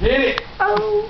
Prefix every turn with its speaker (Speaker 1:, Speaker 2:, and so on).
Speaker 1: Hit it.
Speaker 2: Oh.